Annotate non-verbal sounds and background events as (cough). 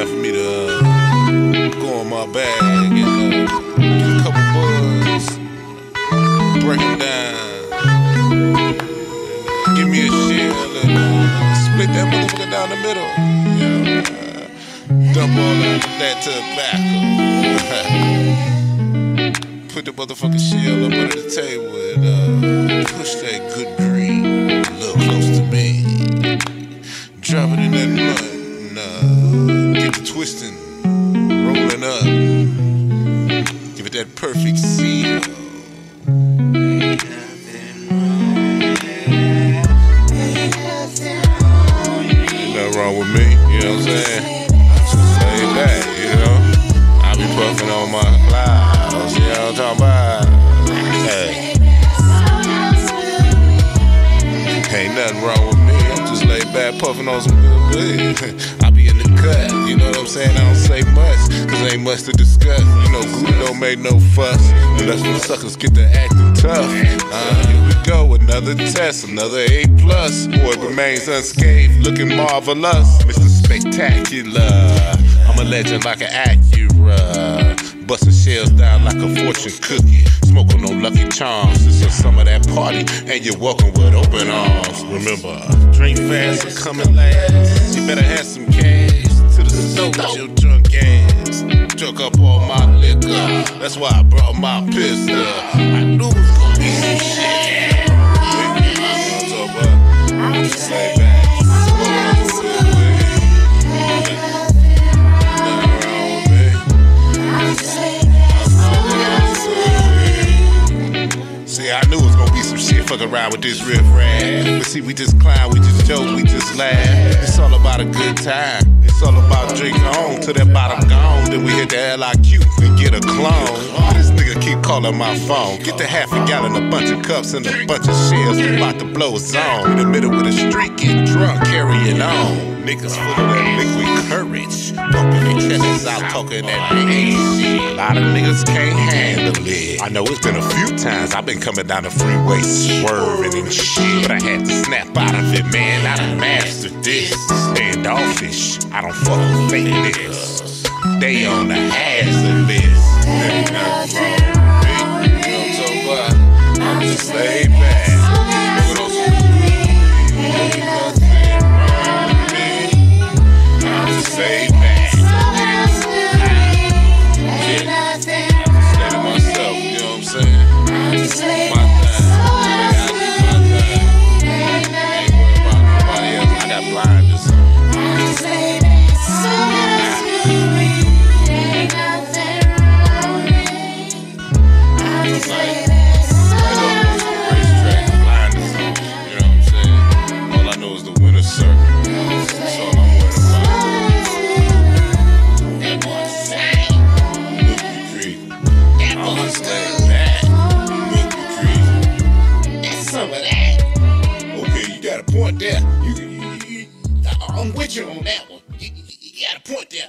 time for me to uh, go in my bag and uh, get a couple bugs, break them down, give me a shell and uh, split that motherfucker down the middle. You dump all of that tobacco. (laughs) Put the motherfucking shell up under the table and uh, push that good green a little close to me. Drop it in that mud rolling up. Give it that perfect seal. Nothing wrong with me, you know what I'm saying? Lay back, you know? I be puffing on my clouds, you know what I'm talking about? Hey. Ain't nothing wrong with me. I'm just laid back puffing on some good weed. (laughs) In the cut, you know what I'm saying? I don't say much, cause ain't much to discuss. You know, Gouda don't make no fuss. Unless when suckers get to acting tough. Uh, here we go, another test, another A plus. Boy remains unscathed, looking marvelous. Mr. Spectacular. I'm a legend like an Acura. Busting shells down like a fortune cookie. Smoking on Lucky Charms. This is some of that party, and you're welcome with open arms. Remember, drink fast and coming last. You better have some cash stove, your drunk ass. Drunk up all my liquor. That's why I brought my pistol. I knew it was gonna be some shit. You I'm. See, I knew it was gonna be some shit fucking around with this riff raff. But see, we just clown, we just joke, we just laugh. It's all about a good time. It's all about drink on till that bottom gone. Then we hit the LIQ and get a clone. This nigga keep calling my phone. Get the half a gallon, a bunch of cups, and a bunch of shells. We about to blow a zone. In the middle of the street, get drunk, carrying on. Niggas full of that liquid courage. Bumping their chests out, talking that nigga shit. A lot of niggas can't handle it. I know it's been a few times I've been coming down the freeway swerving and shit. But I had to snap out of it, man. I done mastered this. I don't fuck with fake niggas. They on the list. Ain't I'm with you on that one. You, you, got a point there.